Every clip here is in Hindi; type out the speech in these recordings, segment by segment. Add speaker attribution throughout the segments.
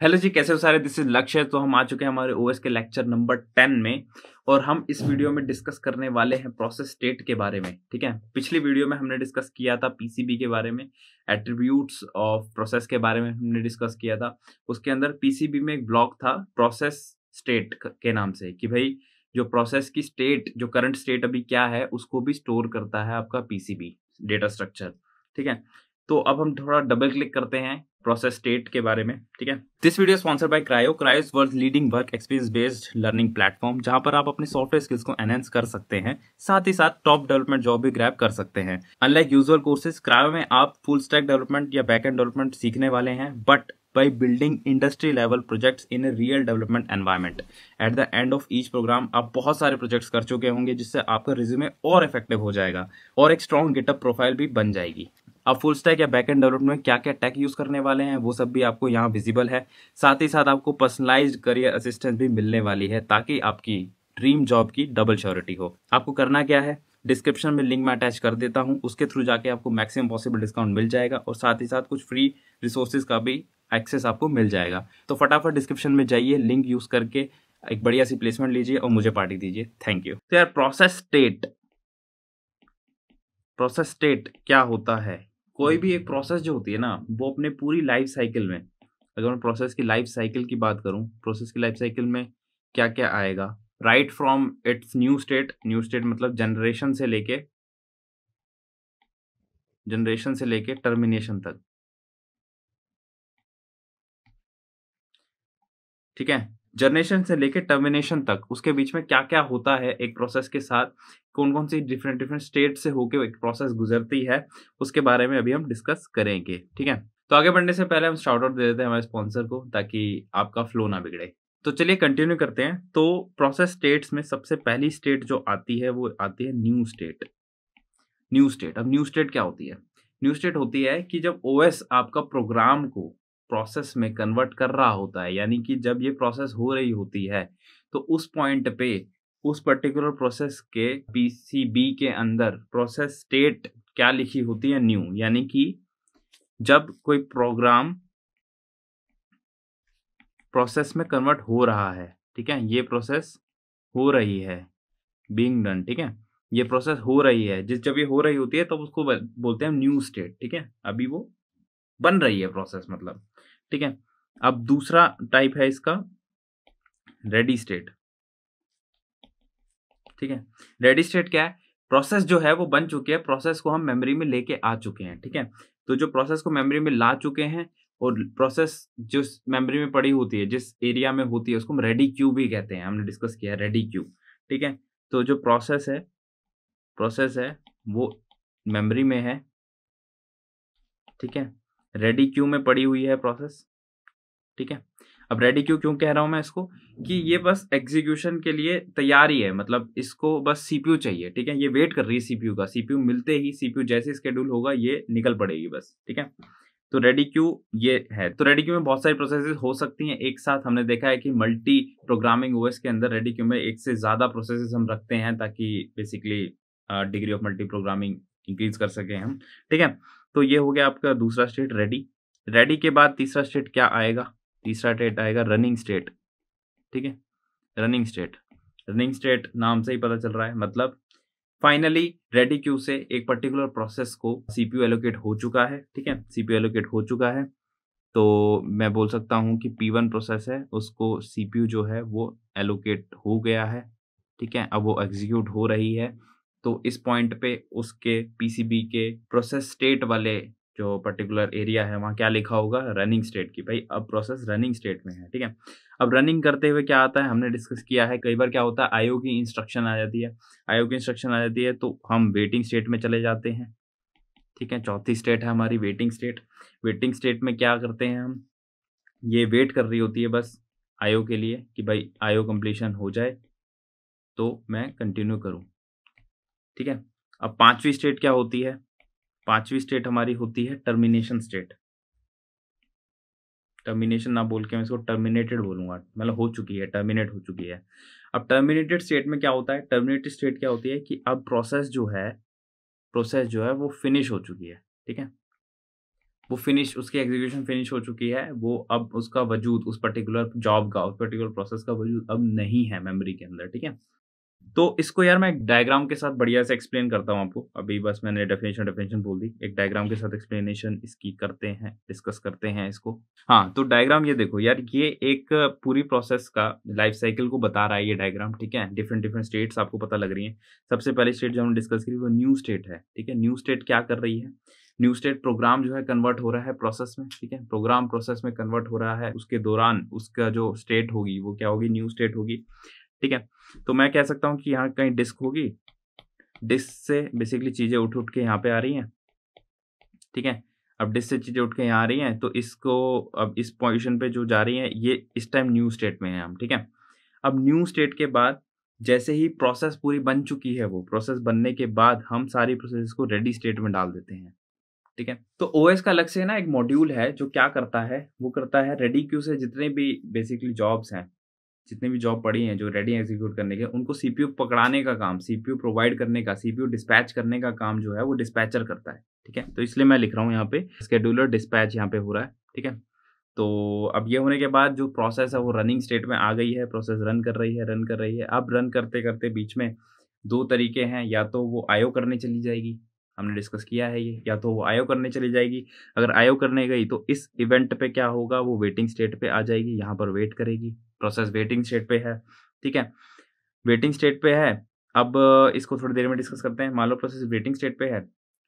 Speaker 1: हेलो जी, कैसे हो सारे? दिस इज़ लक्ष्य। तो हम आ चुके हैं हमारे ओएस के लेक्चर नंबर टेन में और हम इस वीडियो में डिस्कस करने वाले हैं प्रोसेस स्टेट के बारे में, ठीक है? पिछली वीडियो में हमने डिस्कस किया था पीसीबी के बारे में एट्रीब्यूट्स ऑफ़ प्रोसेस के बारे में हमने डिस्कस किया था। उसके अंदर पीसीबी में एक ब्लॉक था प्रोसेस स्टेट के नाम से कि भाई जो प्रोसेस की स्टेट जो करंट स्टेट अभी क्या है, उसको भी स्टोर करता है आपका पीसीबी डेटा स्ट्रक्चर ठीक है? तो अब हम थोड़ा डबल क्लिक करते हैं। प्रोसेस स्टेट के बारे में, ठीक है? This video sponsor by Crio Crio world leading work experience based learning platform जहाँ पर आप अपने सॉफ्टवेयर स्किल्स को एनहेंस कर सकते हैं, साथ ही साथ टॉप डेवलपमेंट जॉब भी ग्रैप कर सकते हैं। अनलाइक यूजुअल कोर्सेज क्रायो में आप फुल स्टैक डेवलपमेंट या बैक एंड डेवलपमेंट सीखने वाले हैं but by building industry level projects in a real development environment. At the end of each program, आप बहुत सारे प्रोजेक्ट्स कर चुके होंगे, जिससे आपका रिज्यूमे और इफ़ेक्टिव हो जाएगा, और एक स्ट्रॉन्ग गिटअप प्रोफ़ाइल भी बन जाएगी। आप फुल स्टैक या बैक एंड डेवलपमेंट में क्या क्या टैक यूज़ करने वाले हैं, वो सब भी आपको यहाँ विजिबल है। साथ ही साथ आपको पर्सनलाइज करियर असिस्टेंस भी मिलने वाली है, ताकि आपकी ड्रीम जॉब की डबल श्योरिटी हो। आपको करना क्या है? डिस्क्रिप्शन में लिंक मैं अटैच कर देता हूँ, उसके थ्रू जाके आपको मैक्सिमम पॉसिबल डिस्काउंट मिल जाएगा, और साथ ही साथ कुछ फ्री रिसोर्सेज का भी एक्सेस आपको मिल जाएगा। तो फटाफट डिस्क्रिप्शन में जाइए लिंक यूज़ करके एक बढ़िया सी प्लेसमेंट लीजिए और मुझे पार्टी दीजिए। थैंक यू तो यार प्रोसेस स्टेट प्रोसेस स्टेट क्या होता है? कोई भी एक प्रोसेस जो होती है ना वो अपने पूरी लाइफ साइकिल में अगर मैं प्रोसेस की लाइफ साइकिल की बात करूँ प्रोसेस की लाइफ साइकिल में क्या क्या आएगा? Right from its new state new state मतलब जनरेशन से लेके जनरेशन से लेके टर्मिनेशन तक। ठीक है? जनरेशन से लेकर टर्मिनेशन तक, उसके बीच में क्या क्या होता है एक प्रोसेस के साथ कौन कौन सी डिफरेंट डिफरेंट स्टेट से होकर एक प्रोसेस गुजरती है, उसके बारे में अभी हम डिस्कस करेंगे, ठीक है? तो आगे बढ़ने से पहले हम शाउट आउट दे देते हैं हमारे स्पॉन्सर को, ताकि आपका फ्लो ना बिगड़े। तो चलिए कंटिन्यू करते हैं। तो प्रोसेस स्टेट्स में सबसे पहली स्टेट जो आती है, वो आती है न्यू स्टेट न्यू स्टेट अब न्यू स्टेट क्या होती है? न्यू स्टेट होती है कि जब ओएस आपका प्रोग्राम को प्रोसेस में कन्वर्ट कर रहा होता है, यानी कि जब ये प्रोसेस हो रही होती है तो उस पॉइंट पे, उस पर्टिकुलर प्रोसेस के पीसीबी के अंदर प्रोसेस स्टेट क्या लिखी होती है? न्यू यानी कि जब कोई प्रोग्राम प्रोसेस में कन्वर्ट हो रहा है, ठीक है? ये प्रोसेस हो रही है बींग डन ठीक है? ये प्रोसेस हो रही है, जिस, जब ये हो रही होती है, तब तो उसको बोलते हैं न्यू स्टेट ठीक है? अभी वो बन रही है प्रोसेस मतलब। ठीक है? अब दूसरा टाइप है इसका रेडी स्टेट ठीक है? रेडी स्टेट क्या है? प्रोसेस जो है वो बन चुके हैं। प्रोसेस को हम मेमोरी में लेके आ चुके हैं, ठीक है? तो जो प्रोसेस को मेमोरी में ला चुके हैं और प्रोसेस जो मेमोरी में पड़ी होती है, जिस एरिया में होती है, उसको हम रेडी क्यू भी कहते हैं। हमने डिस्कस किया है रेडी क्यू ठीक है? तो जो प्रोसेस है प्रोसेस है, वो मेमोरी में है, ठीक है? रेडी क्यू में पड़ी हुई है प्रोसेस ठीक है? अब रेडी क्यू क्यों कह रहा हूँ मैं इसको? कि ये बस एग्जीक्यूशन के लिए तैयार ही मतलब इसको बस सीपीयू चाहिए, ठीक है? ये वेट कर रही है सीपीयू का सीपीयू मिलते ही सीपीयू जैसे स्केड्यूल होगा, ये निकल पड़ेगी बस, ठीक है? तो रेडी क्यू ये है तो रेडी क्यू में बहुत सारी प्रोसेसेस हो सकती हैं, एक साथ हमने देखा है कि मल्टी प्रोग्रामिंग ओएस के अंदर रेडी क्यू में एक से ज़्यादा प्रोसेसेस हम रखते हैं, ताकि basically degree of multi programming increase कर सके हम, ठीक है? तो ये हो गया आपका दूसरा स्टेट रेडी रेडी के बाद तीसरा स्टेट क्या आएगा? तीसरा स्टेट आएगा रनिंग स्टेट ठीक है? रनिंग स्टेट रनिंग स्टेट नाम से ही पता चल रहा है। मतलब फाइनली रेडी क्यू से एक पर्टिकुलर प्रोसेस को सीपीयू एलोकेट हो चुका है। ठीक है? सीपीयू एलोकेट हो चुका है। तो मैं बोल सकता हूँ कि पी वन प्रोसेस है। उसको सीपीयू जो है वो एलोकेट हो गया है। ठीक है? अब वो एग्जीक्यूट हो रही है। तो इस पॉइंट पे उसके पीसीबी के प्रोसेस स्टेट वाले जो पर्टिकुलर एरिया है, वहाँ क्या लिखा होगा? रनिंग स्टेट की। भाई, अब प्रोसेस रनिंग स्टेट में है, ठीक है? अब रनिंग करते हुए क्या आता है? हमने डिस्कस किया है, कई बार क्या होता है? आयो की इंस्ट्रक्शन आ जाती है। आयो की इंस्ट्रक्शन आ जाती है तो हम वेटिंग स्टेट में चले जाते हैं, ठीक है? चौथी स्टेट है हमारी वेटिंग स्टेट वेटिंग स्टेट में क्या करते हैं हम? ये वेट कर रही होती है बस आयो के लिए कि भाई आयो कंप्लीशन हो जाए तो मैं कंटिन्यू करूँ। ठीक है? अब पांचवी स्टेट क्या होती है? पांचवी स्टेट हमारी होती है टर्मिनेशन स्टेट टर्मिनेशन ना बोल के मैं इसको टर्मिनेटेड बोलूँगा। मतलब हो चुकी है टर्मिनेट हो चुकी है। अब टर्मिनेटेड स्टेट में क्या होता है? टर्मिनेटेड स्टेट क्या होती है कि अब प्रोसेस जो है प्रोसेस जो है वो फिनिश हो चुकी है, ठीक है? वो फिनिश उसकी एग्जीक्यूशन फिनिश हो चुकी है, वो अब उसका वजूद, उस पर्टिकुलर जॉब का, उस पर्टिकुलर प्रोसेस का वजूद अब नहीं है मेमोरी के अंदर, ठीक है? तो इसको यार मैं एक डायग्राम के साथ बढ़िया से एक्सप्लेन करता हूँ आपको। अभी बस मैंने डेफिनेशन डेफिनेशन बोल दी। एक डायग्राम के साथ एक्सप्लेनेशन इसकी करते हैं डिस्कस करते हैं इसको। हाँ तो डायग्राम ये देखो यार, ये एक पूरी प्रोसेस का लाइफ साइकिल को बता रहा है ये डायग्राम ठीक है? डिफरेंट डिफरेंट स्टेट्स आपको पता लग रही है। सबसे पहले स्टेट जो हमने डिस्कस करी वो न्यू स्टेट है, ठीक है? न्यू स्टेट क्या कर रही है? न्यू स्टेट प्रोग्राम जो है कन्वर्ट हो रहा है प्रोसेस में, ठीक है? प्रोग्राम प्रोसेस में कन्वर्ट हो रहा है। उसके दौरान उसका जो स्टेट होगी वो क्या होगी? न्यू स्टेट होगी। ठीक है? तो मैं कह सकता हूँ कि यहाँ कहीं डिस्क होगी। डिस्क से बेसिकली चीज़ें उठ उठ के यहाँ पे आ रही हैं। ठीक है? अब डिस्क से चीज़ें उठ के यहाँ आ रही हैं तो इसको अब इस पोजीशन पे जो जा रही हैं, ये इस टाइम न्यू स्टेट में है हम, ठीक है? अब न्यू स्टेट के बाद जैसे ही प्रोसेस पूरी बन चुकी है वो प्रोसेस बनने के बाद हम सारी प्रोसेस को रेडी स्टेट में डाल देते हैं। ठीक है? तो ओएस का अलग से ना एक मॉड्यूल है जो क्या करता है? वो करता है रेडी क्यू से जितने भी बेसिकली जॉब्स हैं जितने भी जॉब पड़ी हैं, जो रेडी एग्जीक्यूट करने के, उनको सीपीयू पकड़ाने का काम सीपीयू प्रोवाइड करने का सीपीयू डिस्पैच करने का काम जो है, वो डिस्पैचर करता है, ठीक है? तो इसलिए मैं लिख रहा हूँ यहाँ पे स्केड्यूलर डिस्पैच यहाँ पे हो रहा है, ठीक है? तो अब ये होने के बाद जो प्रोसेस है, वो रनिंग स्टेट में आ गई है प्रोसेस रन कर रही है रन कर रही है। अब रन करते करते बीच में दो तरीके हैं, या तो वो आयो करने चली जाएगी, हमने डिस्कस किया है ये, या तो वो आयो करने चली जाएगी। अगर आयो करने गई तो इस इवेंट पे क्या होगा, वो वेटिंग स्टेट पे आ जाएगी, यहाँ पर वेट करेगी। प्रोसेस वेटिंग स्टेट पे है, ठीक है? वेटिंग स्टेट पे है, अब इसको थोड़ी देर में डिस्कस करते हैं। मान लो प्रोसेस वेटिंग स्टेट पे है,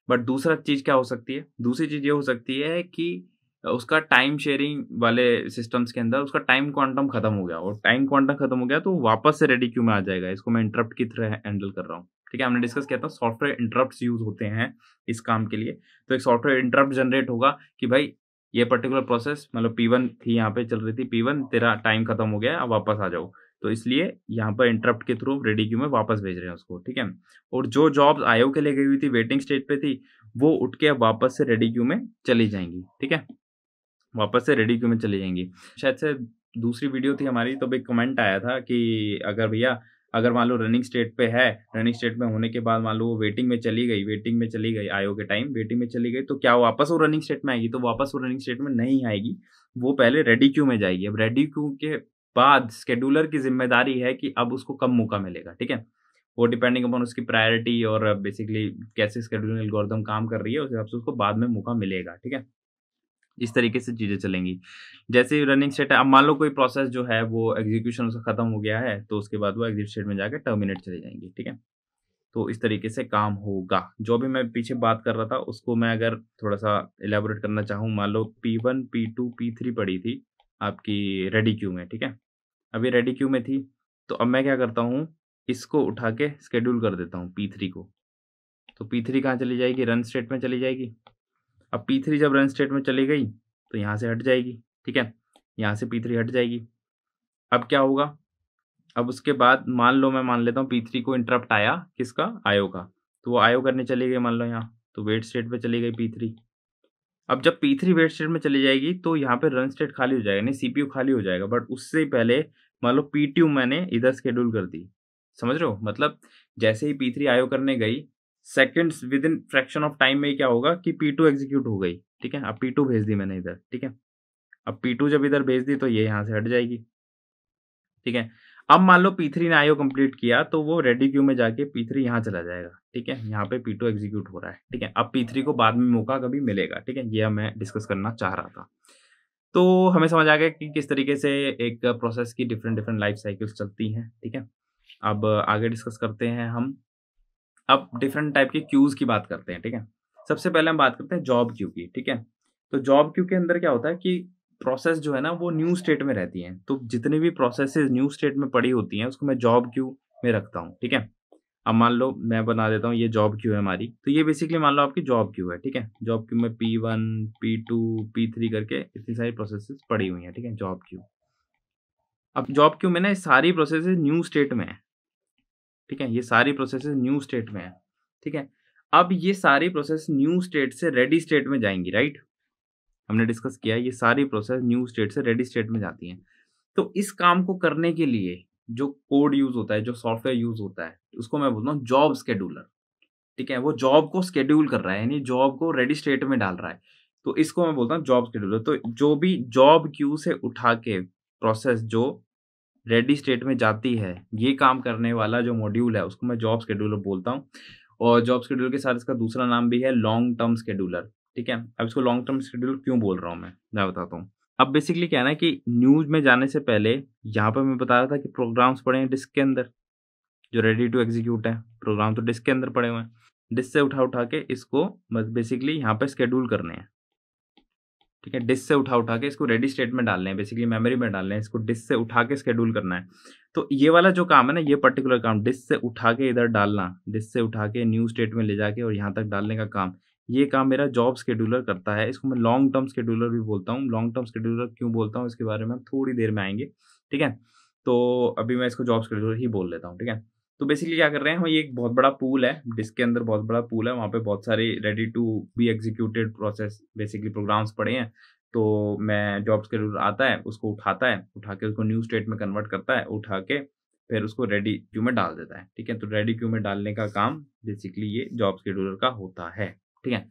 Speaker 1: बट दूसरा चीज़ क्या हो सकती है? दूसरी चीज़ ये हो सकती है कि उसका टाइम शेयरिंग वाले सिस्टम्स के अंदर उसका टाइम क्वांटम खत्म हो गया और टाइम क्वांटम खत्म हो गया तो वापस से रेडी क्यू में आ जाएगा। इसको मैं इंटरप्ट की तरह हैंडल कर रहा हूँ, ठीक है? हमने डिस्कस किया था सॉफ्टवेयर इंटरप्ट यूज़ होते हैं इस काम के लिए तो एक सॉफ्टवेयर इंटरप्ट जनरेट होगा कि भाई ये पर्टिकुलर प्रोसेस मतलब पी वन थी यहाँ पे चल रही थी पी वन तेरा टाइम खत्म हो गया, अब वापस आ जाओ। तो इसलिए यहाँ पर इंटरप्ट के थ्रू रेडी क्यू में वापस भेज रहे हैं उसको, ठीक है? और जो जॉब्स आयो के लिए गई हुई थी वेटिंग स्टेट पे थी, वो उठ के अब वापस से रेडी क्यू में चली जाएँगी, ठीक है? वापस से रेडी क्यू में चली जाएँगी। शायद से दूसरी वीडियो थी हमारी तो एक कमेंट आया था कि अगर भैया अगर मान लो रनिंग स्टेट पे है रनिंग स्टेट में होने के बाद मान लो वो वेटिंग में चली गई वेटिंग में चली गई, आयो के टाइम वेटिंग में चली गई तो क्या वापस वो रनिंग स्टेट में आएगी? तो वापस वो रनिंग स्टेट में नहीं आएगी। वो पहले रेडी क्यू में जाएगी? अब रेडी क्यू के बाद स्केड्यूलर की ज़िम्मेदारी है कि अब उसको कम मौका मिलेगा, ठीक है? वो डिपेंडिंग अपॉन उसकी प्रायोरिटी और बेसिकली कैसे स्केड्यूलिंग एल्गोरिदम काम कर रही है, उस हिसाब से उसको बाद में मौका मिलेगा, ठीक है? इस तरीके से चीज़ें चलेंगी। जैसे रनिंग स्टेट अब मान लो कोई प्रोसेस जो है, वो एग्जीक्यूशन उसका खत्म हो गया है तो उसके बाद वो एग्जिट स्टेट में जाकर टर्मिनेट चले जाएँगे, ठीक है? तो इस तरीके से काम होगा। जो भी मैं पीछे बात कर रहा था, उसको मैं अगर थोड़ा सा एलेबोरेट करना चाहूँ, मान लो P one P two P three पड़ी थी आपकी रेडी क्यू में, ठीक है? अभी रेडी क्यू में थी तो अब मैं क्या करता हूँ, इसको उठा के स्केड्यूल कर देता हूँ पी थ्री को। तो पी थ्री कहाँ चली जाएगी? रन स्टेट में चली जाएगी। अब पी थ्री जब रन स्टेट में चली गई तो यहाँ से हट जाएगी, ठीक है? यहाँ से पी थ्री हट जाएगी। अब क्या होगा? अब उसके बाद मान लो मैं मान लेता हूँ पी थ्री को इंटरप्ट आया किसका? आयो का। तो वो आयो करने चली गई मान लो यहाँ तो वेट स्टेट पे चली गई पी थ्री अब जब पी थ्री वेट स्टेट में चली जाएगी तो यहाँ पे रन स्टेट खाली हो जाएगा, नहीं सीपीयू खाली हो जाएगा। बट उससे पहले मान लो पी मैंने इधर स्केड्यूल कर दी। समझ रहे हो? मतलब जैसे ही पी थ्री आयो करने गई seconds within fraction of time में क्या होगा कि पी टू एग्जीक्यूट हो गई, ठीक है? अब पी टू भेज दी मैंने इधर, ठीक है? अब पी टू जब इधर भेज दी तो ये यहाँ से हट जाएगी, ठीक है? अब मान लो पी थ्री ने आईओ कंप्लीट किया तो वो रेडी क्यू में जाके पी थ्री यहाँ चला जाएगा, ठीक है? यहाँ पे पी टू एग्जीक्यूट हो रहा है, ठीक है? अब पी थ्री को बाद में मौका कभी मिलेगा, ठीक है? ये मैं डिस्कस करना चाह रहा था। तो हमें समझ आ गया कि किस तरीके से एक प्रोसेस की डिफरेंट डिफरेंट लाइफ साइकिल्स चलती हैं, ठीक है? अब आगे डिस्कस करते हैं हम। अब डिफरेंट टाइप के क्यूज की बात करते हैं, ठीक है? सबसे पहले हम बात करते हैं जॉब क्यू की, ठीक है? तो जॉब क्यू के अंदर क्या होता है कि प्रोसेस जो है ना, वो न्यू स्टेट में रहती हैं। तो जितनी भी प्रोसेसेस न्यू स्टेट में पड़ी होती हैं, उसको मैं जॉब क्यू में रखता हूँ, ठीक है? अब मान लो, मैं बना देता हूँ, ये जॉब क्यू है हमारी। तो ये बेसिकली मान लो आपकी जॉब क्यू है, ठीक है? जॉब क्यू में P one P two P three करके इतनी सारी प्रोसेसेस पड़ी हुई हैं, ठीक है? जॉब क्यू अब जॉब क्यू में ना सारी प्रोसेसेस न्यू स्टेट में है। ठीक है? ये सारी प्रोसेस न्यू स्टेट में है, ठीक है? अब ये सारी प्रोसेस न्यू स्टेट से रेडी स्टेट में जाएँगी राइट हमने डिस्कस किया, ये सारी प्रोसेस न्यू स्टेट से रेडी स्टेट में जाती हैं। तो इस काम को करने के लिए जो कोड यूज़ होता है, जो सॉफ्टवेयर यूज़ होता है, उसको मैं बोलता हूँ जॉब स्केड्यूलर ठीक है? वो जॉब को स्केड्यूल कर रहा है, यानी जॉब को रेडी स्टेट में डाल रहा है। तो इसको मैं बोलता हूँ जॉब शेड्यूलर तो जो भी जॉब क्यू से उठा के प्रोसेस जो रेडी स्टेट में जाती है, ये काम करने वाला जो मॉड्यूल है, उसको मैं जॉब शेड्यूलर बोलता हूँ। और जॉब शेड्यूलर के साथ इसका दूसरा नाम भी है लॉन्ग टर्म शेड्यूलर ठीक है? अब इसको लॉन्ग टर्म शेड्यूलर क्यों बोल रहा हूँ मैं? मैं बताता हूँ। अब बेसिकली क्या है ना कि न्यूज़ में जाने से पहले यहाँ पर मैं बता रहा था कि प्रोग्राम्स पड़े हैं डिस्क के अंदर, जो रेडी टू एग्जीक्यूट है। प्रोग्राम तो डिस्क के अंदर पड़े हुए हैं। डिस्क से उठा उठा के इसको बस बेसिकली यहाँ पर स्केड्यूल करने हैं। ठीक है डिस्क से उठा उठा के इसको रेडी स्टेट में डालने हैं बेसिकली मेमोरी में डालने हैं, इसको डिस्क से उठा के स्केड्यूल करना है। तो ये वाला जो काम है ना, ये पर्टिकुलर काम डिस्क से उठा के इधर डालना डिस्क से उठा के न्यू स्टेट में ले जाके और यहाँ तक डालने का काम, ये काम मेरा जॉब स्केड्यूलर करता है। इसको मैं लॉन्ग टर्म स्केड्यूलर भी बोलता हूँ। लॉन्ग टर्म स्केड्यूलर क्यों बोलता हूँ, इसके बारे में थोड़ी देर में आएँगे, ठीक है? तो अभी मैं इसको जॉब स्केड्यूलर ही बोल लेता हूँ, ठीक है? तो बेसिकली क्या कर रहे हैं, हम ये एक बहुत बड़ा पूल है डिस्क के अंदर बहुत बड़ा पूल है, वहाँ पे बहुत सारे ready to be executed process basically programs पड़े हैं। तो मैं जॉब स्केड्यूल आता है, उसको उठाता है, उठा के उसको न्यू स्टेट में कन्वर्ट करता है, उठा के फिर उसको रेडी क्यू में डाल देता है, ठीक है? तो रेडी क्यू में डालने का काम बेसिकली ये जॉब स्केड्यूलर का होता है, ठीक है?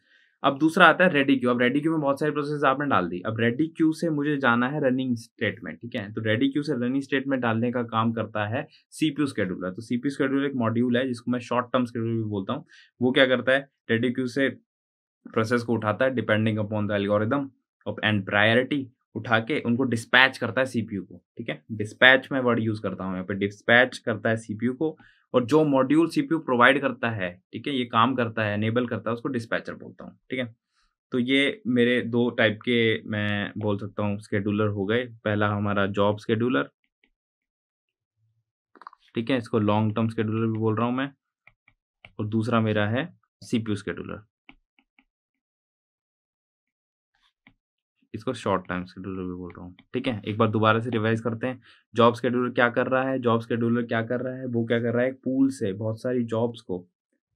Speaker 1: अब दूसरा आता है रेडी क्यू अब रेडी क्यू में बहुत सारी प्रोसेस आपने डाल दी। अब रेडी क्यू से मुझे जाना है रनिंग स्टेटमेंट ठीक है? तो रेडी क्यू से रनिंग स्टेटमेंट डालने का काम करता है सीपीयू स्केड्यूलर तो सीपीयू स्केड्यूलर एक मॉड्यूल है, जिसको मैं शॉर्ट टर्म स्केड्यूल भी बोलता हूँ। वो क्या करता है? रेडी क्यू से प्रोसेस को उठाता है depending upon the algorithm and priority उठा के उनको डिस्पैच करता है सीपीयू को, ठीक है? डिस्पैच में वर्ड यूज़ करता हूँ यहाँ पे। डिस्पैच करता है सीपीयू को और जो मॉड्यूल सीपीयू प्रोवाइड करता है, ठीक है? ये काम करता है एनेबल करता है, उसको डिस्पैचर बोलता हूँ, ठीक है? तो ये मेरे दो टाइप के मैं बोल सकता हूँ स्केड्यूलर हो गए। पहला हमारा जॉब स्केड्यूलर ठीक है? इसको लॉन्ग टर्म स्केड्यूलर भी बोल रहा हूँ मैं। और दूसरा मेरा है सीपीयू स्केड्यूलर इसको शॉर्ट टाइम शेड्यूलर भी बोल रहा हूँ। ठीक है? एक बार दोबारा से रिवाइज करते हैं। जॉब शेड्यूलर क्या कर रहा है? जॉब शेड्यूलर क्या कर रहा है? वो क्या कर रहा है? पूल से बहुत सारी जॉब्स को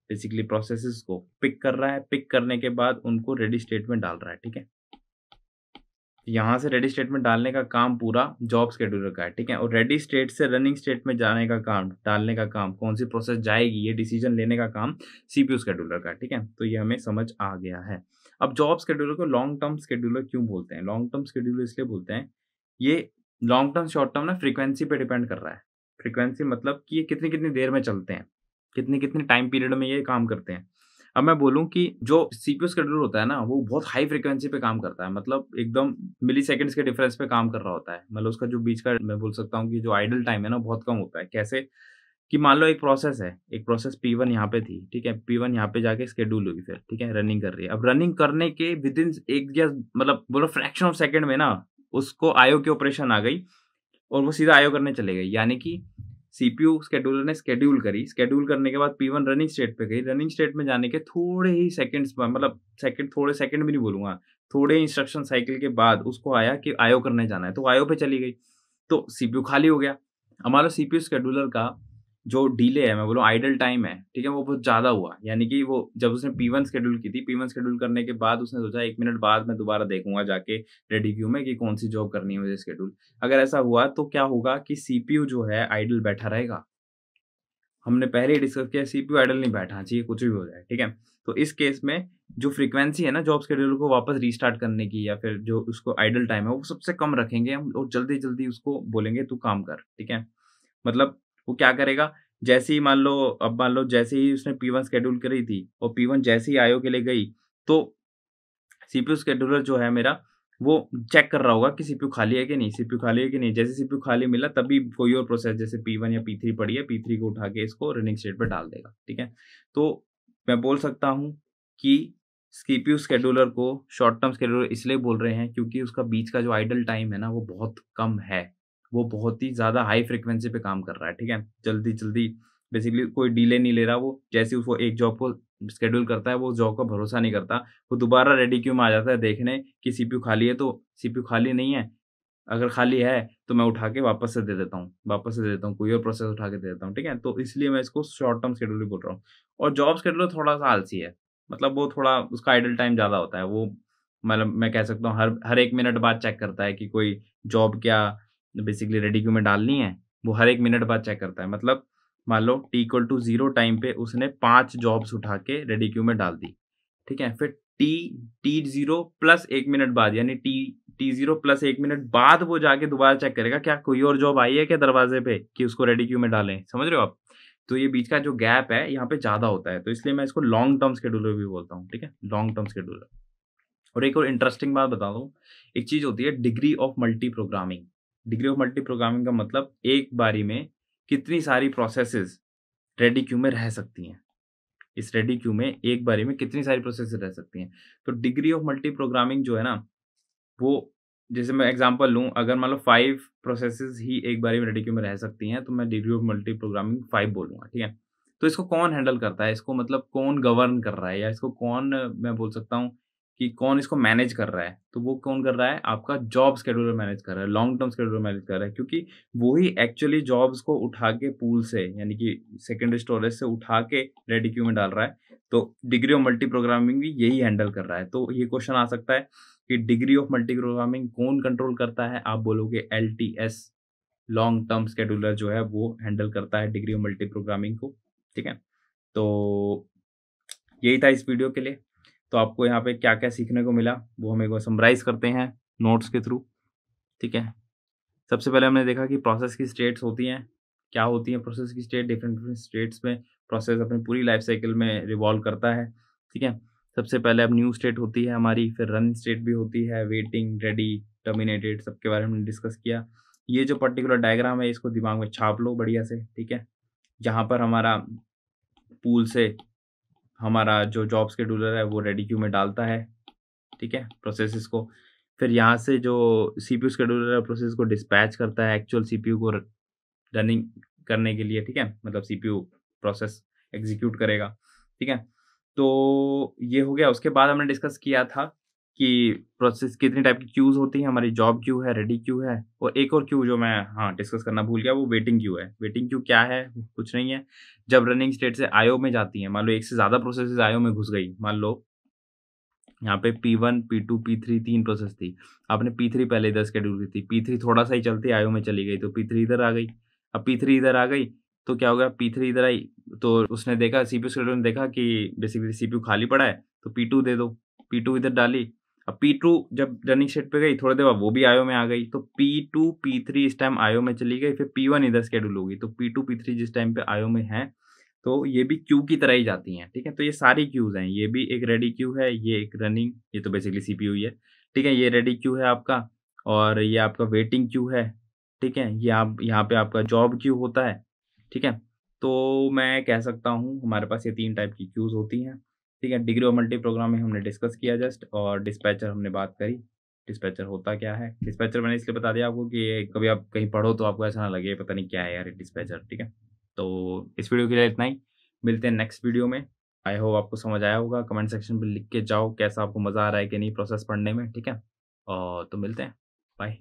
Speaker 1: बेसिकली प्रोसेसेस को पिक कर रहा है। पिक करने के बाद उनको रेडी स्टेट में डाल रहा है। ठीक है? यहाँ से रेडी स्टेट में डालने का काम पूरा जॉब शेड्यूलर का है। ठीक है? और रेडी स्टेट से रनिंग स्टेट में जाने का काम, डालने का काम, कौन सी प्रोसेस जाएगी, ये डिसीज़न लेने का काम सीपीयू शेड्यूलर का ठीक है? तो ये हमें समझ आ गया है। अब जॉब शेड्यूलर को लॉन्ग टर्म शेड्यूलर क्यों बोलते हैं? लॉन्ग टर्म शेड्यूलर इसलिए बोलते हैं, ये लॉन्ग टर्म शॉर्ट टर्म ना फ्रीक्वेंसी पे डिपेंड कर रहा है। फ्रीक्वेंसी मतलब कि ये कितनी कितनी देर में चलते हैं, कितनी, कितने टाइम पीरियड में ये काम करते हैं। अब मैं बोलूँ कि जो सीपीयू शेड्यूलर होता है ना, वो बहुत हाई फ्रिक्वेंसी पे काम करता है मतलब एकदम मिली सेकेंड्स के डिफरेंस पे काम कर रहा होता है। मतलब उसका जो बीच का, मैं बोल सकता हूँ कि जो आइडल टाइम है ना बहुत कम होता है। कैसे? कि मान लो एक प्रोसेस है, एक प्रोसेस पी वन यहाँ पे थी, ठीक है? पी वन यहाँ पे जाके स्केड्यूल हुई फिर, ठीक है? रनिंग कर रही है। अब रनिंग करने के विद इन एक या मतलब बोलो फ्रैक्शन ऑफ़ सेकेंड में ना, उसको आयो की ऑपरेशन आ गई और वो सीधा आयो करने चले गई। यानी कि सीपीयू स्केड्यूलर ने स्केड्यूल करी। स्केड्यूल करने के बाद पी वन रनिंग स्टेट पे गई। रनिंग स्टेट में जाने के थोड़े ही सेकंड्स मतलब सेकंड थोड़े सेकंड भी नहीं बोलूँगा, थोड़े इंस्ट्रक्शन साइकिल के बाद उसको आया कि आयो करने जाना है। तो आयो पे चली गई। तो सीपीयू खाली हो गया। हमारा सीपीयू स्केड्यूलर का जो डिले है, मैं बोलूँ आइडल टाइम है, ठीक है, वो बहुत ज़्यादा हुआ। यानी कि वो जब उसने पी वन शेड्यूल की थी पी वन शेड्यूल करने के बाद उसने सोचा, एक मिनट बाद मैं दोबारा देखूँगा जाके रेडी क्यू में कि कौन सी जॉब करनी है मुझे शेड्यूल अगर ऐसा हुआ तो क्या होगा कि सीपीयू जो है आइडल बैठा रहेगा। हमने पहले ही डिस्कस किया सीपीयू आइडल नहीं बैठा, चाहिए कुछ भी हो जाए, ठीक है? तो इस केस में जो फ्रीक्वेंसी है ना जॉब शेड्यूल को वापस रीस्टार्ट करने की या फिर जो उसको आइडल टाइम है, वो सबसे कम रखेंगे हम और जल्दी जल्दी उसको बोलेंगे, तू काम कर, ठीक है? मतलब वो क्या करेगा? जैसे ही मान लो, अब मान लो जैसे ही उसने पी वन स्केड्यूल करी थी और पी वन जैसे ही आयो के लिए गई तो सीपीयू स्केड्यूलर जो है मेरा, वो चेक कर रहा होगा कि सीपीयू खाली है कि नहीं सीपीयू खाली है कि नहीं। जैसे सीपीयू खाली मिला, तभी कोई और प्रोसेस जैसे पी वन या पी थ्री पड़ी है पी थ्री को उठा के इसको रनिंग स्टेट पर डाल देगा, ठीक है? तो मैं बोल सकता हूँ कि सीपीयू स्केड्यूलर को शॉर्ट टर्म स्केड्यूलर इसलिए बोल रहे हैं क्योंकि उसका बीच का जो आइडल टाइम है ना, वो बहुत कम है। वो बहुत ही ज़्यादा हाई फ्रिक्वेंसी पे काम कर रहा है, ठीक है? जल्दी जल्दी बेसिकली कोई डीले नहीं ले रहा वो, जैसे उसको एक जॉब को स्केड्यूल करता है, वो जॉब का भरोसा नहीं करता, वो दोबारा रेडी क्यों में आ जाता है देखने कि सीपीयू खाली है तो सीपीयू खाली नहीं है, अगर खाली है तो मैं उठा के वापस से दे देता हूँ, वापस से दे देता हूँ, कोई और प्रोसेस उठा के दे देता हूँ, ठीक है? तो इसलिए मैं इसको शॉर्ट टर्म शेड्यूल बोल रहा हूँ। और जॉब शेड्यूल थोड़ा सा आलसी है मतलब वो थोड़ा उसका आइडल टाइम ज़्यादा होता है, वो मतलब मैं कह सकता हूँ हर हर एक मिनट बाद चेक करता है कि कोई जॉब क्या बेसिकली रेडी क्यू में डालनी है, वो हर एक मिनट बाद चेक करता है। मतलब मान लो T equal to zero time पे उसने पाँच जॉब्स उठा के रेडी क्यू में डाल दी। ठीक है? फिर टी टी ज़ीरो प्लस एक मिनट बाद, यानी टी टी ज़ीरो प्लस एक मिनट बाद वो जाके दोबारा चेक करेगा, क्या कोई और जॉब आई है क्या दरवाजे पे कि उसको रेडी क्यू में डालें? समझ रहे हो आप? तो ये बीच का जो गैप है, यहाँ पे ज़्यादा होता है। तो इसलिए मैं इसको लॉन्ग टर्म स्केड्यूलर भी बोलता हूँ। ठीक है? लॉन्ग टर्म स्केड्यूलर और एक और इंटरेस्टिंग बात बता दूँ। एक चीज़ होती है degree of multi programming degree of multi programming का मतलब एक बारी में कितनी सारी प्रोसेसेस रेडी क्यू में रह सकती हैं। इस रेडी क्यू में एक बारी में कितनी सारी प्रोसेस रह सकती हैं। तो डिग्री ऑफ़ मल्टी प्रोग्रामिंग जो है ना, वो जैसे मैं एग्जांपल लूँ, अगर मान लो फाइव प्रोसेसेस ही एक बारी में रेडी क्यू में रह सकती हैं तो मैं degree of multi programming five बोलूँगा, ठीक है? तो इसको कौन हैंडल करता है? इसको मतलब कौन गवर्न कर रहा है? या इसको कौन, मैं बोल सकता हूँ कि कौन इसको मैनेज कर रहा है तो वो कौन कर रहा है? आपका जॉब स्केड्यूलर मैनेज कर रहा है, लॉन्ग टर्म स्केड्यूलर मैनेज कर रहा है, क्योंकि वो ही एक्चुअली जॉब्स को उठा के पूल से, यानी कि सेकेंडरी स्टोरेज से उठा के रेडी क्यू में डाल रहा है तो डिग्री ऑफ़ मल्टी प्रोग्रामिंग भी यही हैंडल कर रहा है। तो ये क्वेश्चन आ सकता है कि डिग्री ऑफ़ मल्टी प्रोग्रामिंग कौन कंट्रोल करता है? आप बोलोगे L T S long term scheduler जो है वो हैंडल करता है डिग्री ऑफ़ मल्टी प्रोग्रामिंग को, ठीक है? तो यही था इस वीडियो के लिए। तो आपको यहाँ पे क्या क्या सीखने को मिला, वो हम एक बार समराइज करते हैं नोट्स के थ्रू ठीक है? सबसे पहले हमने देखा कि प्रोसेस की स्टेट्स होती हैं, क्या होती हैं प्रोसेस की स्टेट डिफरेंट डिफरेंट स्टेट्स में प्रोसेस अपनी पूरी लाइफ साइकिल में रिवॉल्व करता है, ठीक है? सबसे पहले अब न्यू स्टेट होती है हमारी, फिर रन स्टेट भी होती है वेटिंग रेडी टर्मिनेटेड सबके बारे में डिस्कस किया। ये जो पर्टिकुलर डायग्राम है, इसको दिमाग में छाप लो बढ़िया से, ठीक है? जहाँ पर हमारा पूल से हमारा जो जॉब स्केडूलर है, वो रेडी क्यू में डालता है, ठीक है प्रोसेस को। फिर यहाँ से जो सी पी है प्रोसेस को डिस्पैच करता है एक्चुअल सी पी यू को रनिंग करने के लिए, ठीक है मतलब C P U process execute करेगा, ठीक है। तो ये हो गया, उसके बाद हमने डिस्कस किया था कि प्रोसेस कितनी टाइप की क्यूज होती है, हमारी जॉब क्यू है रेडी क्यू है, और एक और क्यू जो मैं हाँ डिस्कस करना भूल गया, वो वेटिंग क्यू है। वेटिंग क्यू क्या है? कुछ नहीं है। जब रनिंग स्टेट से आयो में जाती है, मान लो एक से ज़्यादा प्रोसेस आयो में घुस गई, मान लो, यहाँ पे P one P two P three तीन प्रोसेस थी। आपने पी थ्री पहले इधर स्केड्यूल की थी पी थ्री थोड़ा सा ही चलती आयो में चली गई तो पी थ्री इधर आ गई। अब पी थ्री इधर आ गई तो क्या हो गया? पी थ्री इधर आई तो उसने देखा सीपीयू शेड्यूल ने देखा कि बेसिकली सीपीयू खाली पड़ा है तो पी टू दे दो। पी टू इधर डाली अब पी टू जब रनिंग सेट पे गई, थोड़ी देर बाद वो भी आयो में आ गई तो पी टू पी थ्री इस टाइम आयो में चली गई, फिर पी वन इधर स्केड्यूल होगी तो पी टू पी थ्री जिस टाइम पे आयो में है तो ये भी क्यू की तरह ही जाती हैं, ठीक है? तो ये सारी क्यूज हैं, ये भी एक रेडी क्यू है, ये एक रनिंग ये तो बेसिकली सी पी ही है, ठीक है? ये रेडी क्यू है आपका, और ये आपका वेटिंग क्यू है, ठीक है? ये आप, यहाँ पे आपका जॉब क्यू होता है, ठीक है? तो मैं कह सकता हूँ, हमारे पास ये तीन टाइप की क्यूज़ होती हैं ठीक है, डिग्री और मल्टी प्रोग्राम में हमने डिस्कस किया जस्ट और डिस्पैचर हमने बात करी। डिस्पैचर होता क्या है? डिस्पैचर मैंने इसलिए बता दिया आपको कि ये कभी आप कहीं पढ़ो तो आपको ऐसा ना लगे, पता नहीं क्या है यार डिस्पैचर, ठीक है? तो इस वीडियो के लिए इतना ही। मिलते हैं नेक्स्ट वीडियो में। आई होप आपको समझ आया होगा, कमेंट सेक्शन पर लिख के जाओ कैसा आपको मज़ा आ रहा है कि नहीं प्रोसेस पढ़ने में, ठीक है? और तो मिलते हैं। बाय।